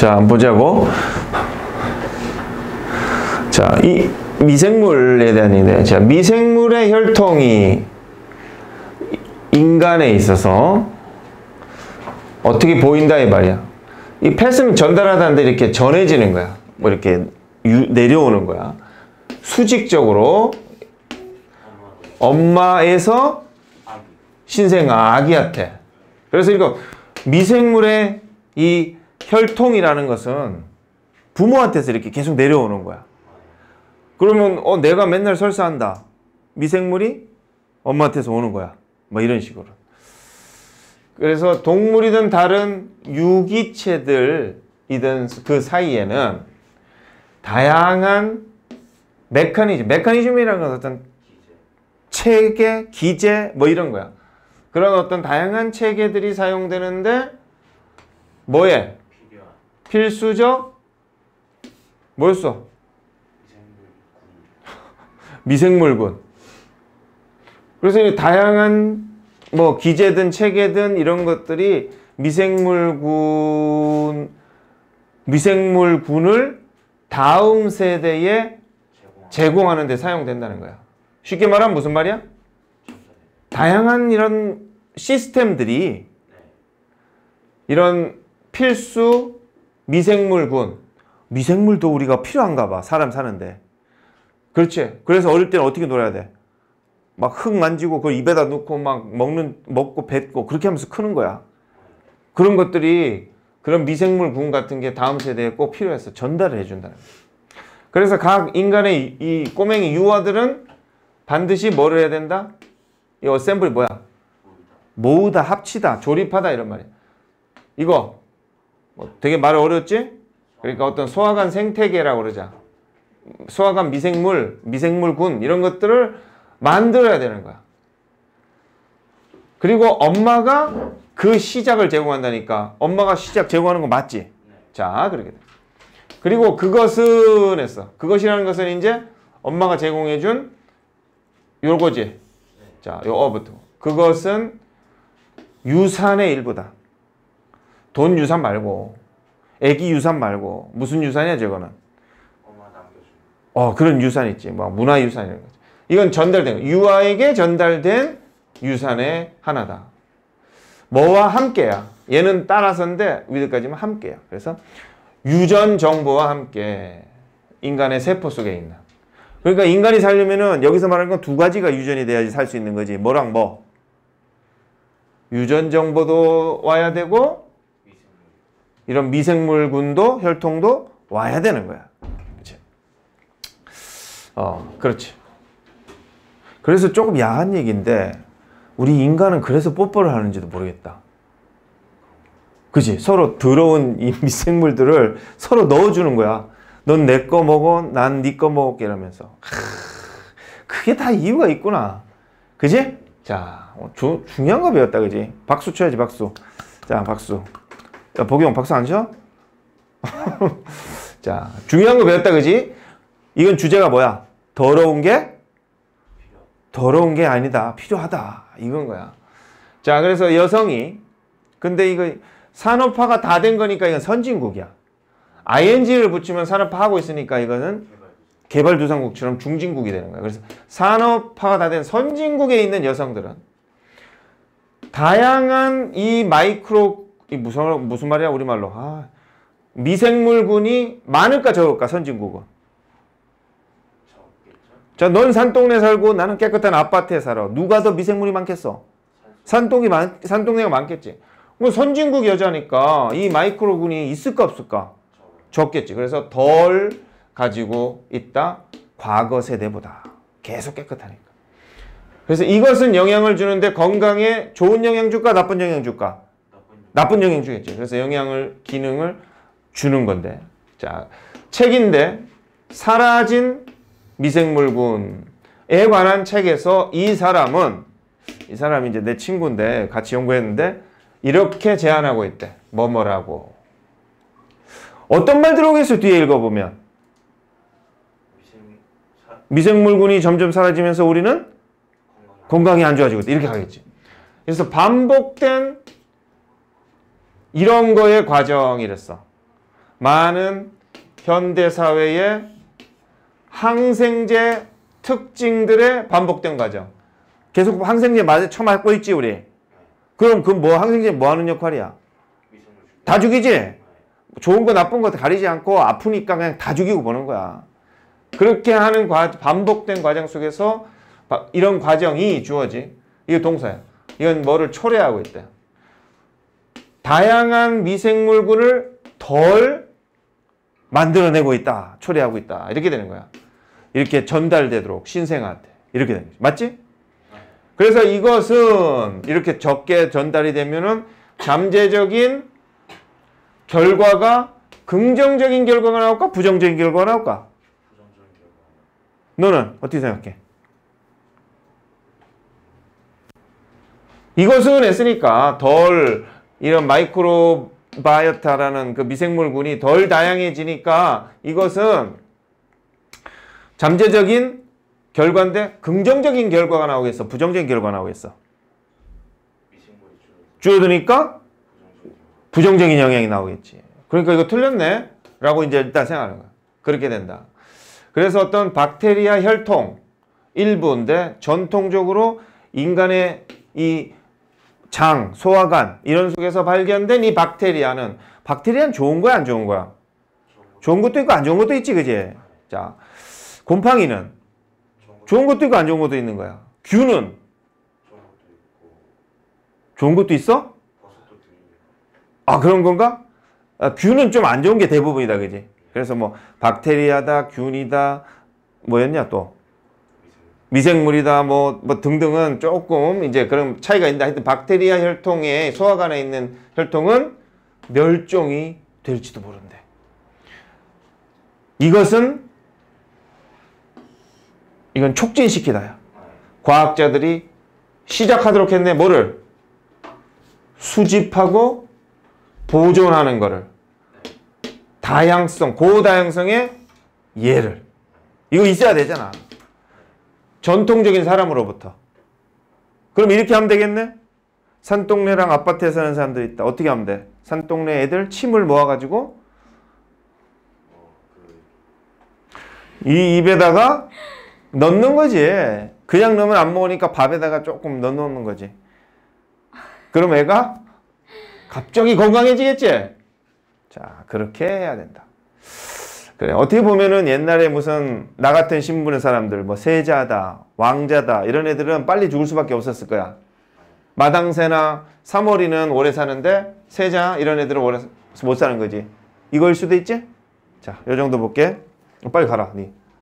자, 보자고. 자, 이 미생물에 대한 얘기인데, 자, 미생물의 혈통이 인간에 있어서 어떻게 보인다 이 말이야. 이 펫은 전달하다는데 이렇게 전해지는 거야. 뭐 이렇게 유, 내려오는 거야. 수직적으로 엄마에서 신생 아기한테. 그래서 이거 미생물의 이 혈통이라는 것은 부모한테서 이렇게 계속 내려오는 거야. 그러면 어 내가 맨날 설사한다. 미생물이 엄마한테서 오는 거야. 뭐 이런 식으로. 그래서 동물이든 다른 유기체들이든 그 사이에는 다양한 메커니즘, 메커니즘이라는 건 어떤 체계, 기제 뭐 이런 거야. 그런 어떤 다양한 체계들이 사용되는데 뭐에? 필수적 뭐였어? 미생물군. 그래서 이 다양한 뭐 기제든 체계든 이런 것들이 미생물군 미생물군을 다음 세대에 제공하는 데 사용된다는 거야. 쉽게 말하면 무슨 말이야? 다양한 이런 시스템들이 이런 필수 미생물군 미생물도 우리가 필요한가 봐. 사람 사는데. 그렇지. 그래서 어릴 때는 어떻게 놀아야 돼? 막 흙 만지고 그걸 입에다 넣고 막 먹는 먹고 뱉고 그렇게 하면서 크는 거야. 그런 것들이 그런 미생물 군 같은 게 다음 세대에 꼭 필요해서 전달을 해준다는 거야. 그래서 각 인간의 이 꼬맹이 유아들은 반드시 뭐를 해야 된다? 이 어셈블이 뭐야? 모으다, 합치다, 조립하다 이런 말이야. 이거 뭐 되게 말 어렵지? 그러니까 어떤 소화관 생태계라고 그러자. 소화관 미생물, 미생물군 이런 것들을 만들어야 되는 거야. 그리고 엄마가 그 시작을 제공한다니까. 엄마가 시작 제공하는 거 맞지? 자, 그렇게 돼. 그리고 그것은 했어. 그것이라는 것은 이제 엄마가 제공해 준 요거지. 자, 요 어부터. 그것은 유산의 일부다. 돈 유산 말고, 애기 유산 말고, 무슨 유산이야, 저거는? 어, 그런 유산 있지. 뭐, 문화 유산 이런 거지. 이건 전달된 거. 유아에게 전달된 유산의 하나다. 뭐와 함께야. 얘는 따라서인데, 위드까지는 함께야. 그래서 유전 정보와 함께 인간의 세포 속에 있는. 그러니까 인간이 살려면은 여기서 말하는 건 두 가지가 유전이 돼야지 살 수 있는 거지. 뭐랑 뭐? 유전 정보도 와야 되고 이런 미생물군도 혈통도 와야 되는 거야. 그렇지? 어, 그렇지. 그래서 조금 야한 얘기인데 우리 인간은 그래서 뽀뽀를 하는지도 모르겠다. 그지? 서로 더러운 이 미생물들을 서로 넣어주는 거야. 넌 내 거 먹어, 난 네 거 먹을게 이러면서. 그게 다 이유가 있구나. 그지? 자, 주, 중요한 거 배웠다, 그지? 박수 쳐야지, 박수. 자, 박수. 야, 복용 박수 안 쳐? 자, 중요한 거 배웠다, 그지? 이건 주제가 뭐야? 더러운 게? 더러운 게 아니다. 필요하다. 이건 거야. 자, 그래서 여성이, 근데 이거 산업화가 다 된 거니까 이건 선진국이야. ing를 붙이면 산업화 하고 있으니까 이거는 개발도상국처럼 중진국이 되는 거야. 그래서 산업화가 다 된 선진국에 있는 여성들은 다양한 이 마이크로 이 무슨 무슨 말이야 우리말로 아, 미생물군이 많을까 적을까 선진국은 자, 넌 산동네 살고 나는 깨끗한 아파트에 살아. 누가 더 미생물이 많겠어? 산동이 많, 산동네가 많겠지. 뭐 선진국 여자니까 이 마이크로군이 있을까 없을까? 적겠지. 그래서 덜 가지고 있다. 과거 세대보다 계속 깨끗하니까. 그래서 이것은 영향을 주는데 건강에 좋은 영향 줄까 나쁜 영향 줄까? 나쁜 영향 주겠지. 그래서 영향을 기능을 주는 건데. 자, 책인데 사라진 미생물군에 관한 책에서 이 사람은 이 사람이 이제 내 친구인데 같이 연구했는데 이렇게 제안하고 있대. 뭐뭐라고. 어떤 말 들어오겠어 뒤에 읽어보면. 미생물군이 점점 사라지면서 우리는 건강이 안 좋아지고 있다. 이렇게 가겠지. 그래서 반복된 이런 거의 과정이랬어. 많은 현대 사회의 항생제 특징들의 반복된 과정. 계속 항생제 맞아 처맞고 있지 우리. 그럼 그 뭐 항생제 뭐 하는 역할이야? 다 죽이지. 좋은 거 나쁜 거 가리지 않고 아프니까 그냥 다 죽이고 보는 거야. 그렇게 하는 과, 반복된 과정 속에서 바- 이런 과정이 주어지. 이게 동사야. 이건 뭐를 초래하고 있대. 다양한 미생물군을 덜 만들어내고 있다. 초래하고 있다. 이렇게 되는 거야. 이렇게 전달되도록 신생아한테. 이렇게 되는 거지. 맞지? 그래서 이것은 이렇게 적게 전달이 되면은 잠재적인 결과가 긍정적인 결과가 나올까? 부정적인 결과가 나올까? 너는 어떻게 생각해? 이것은 했으니까 덜 이런 마이크로바이오타라는 그 미생물군이 덜 다양해지니까 이것은 잠재적인 결과인데 긍정적인 결과가 나오겠어? 부정적인 결과가 나오겠어? 줄어드니까 부정적인 영향이 나오겠지. 그러니까 이거 틀렸네? 라고 이제 일단 생각하는 거야. 그렇게 된다. 그래서 어떤 박테리아 혈통 일부인데 전통적으로 인간의 이 장, 소화관 이런 속에서 발견된 이 박테리아는 박테리아는 좋은 거야, 안 좋은 거야? 좋은 것도 있고 안 좋은 것도 있지, 그지? 자, 곰팡이는 좋은 것도 있고 안 좋은 것도 있는 거야. 균은 좋은 것도 있어? 아 그런 건가? 아, 균은 좀 안 좋은 게 대부분이다 그지? 그래서 뭐 박테리아다 균이다 뭐였냐 또 미생물 미생물이다 뭐, 뭐 등등은 조금 이제 그런 차이가 있는데 하여튼 박테리아 혈통에 소화관에 있는 혈통은 멸종이 될지도 모른대. 이것은 이건 촉진시키다야. 과학자들이 시작하도록 했네 뭐를? 수집하고 보존하는 거를. 다양성 고다양성의 예를. 이거 있어야 되잖아 전통적인 사람으로부터. 그럼 이렇게 하면 되겠네? 산동네랑 아파트에 사는 사람들 있다. 어떻게 하면 돼? 산동네 애들 침을 모아가지고 이 입에다가 넣는 거지. 그냥 넣으면 안 먹으니까 밥에다가 조금 넣어 놓는 거지. 그럼 애가 갑자기 건강해지겠지? 자, 그렇게 해야 된다. 그래, 어떻게 보면은 옛날에 무슨 나 같은 신분의 사람들, 뭐 세자다, 왕자다, 이런 애들은 빨리 죽을 수밖에 없었을 거야. 마당새나 사머리는 오래 사는데 세자, 이런 애들은 오래 못 사는 거지. 이걸 수도 있지? 자, 요 정도 볼게. 빨리 가라, 니.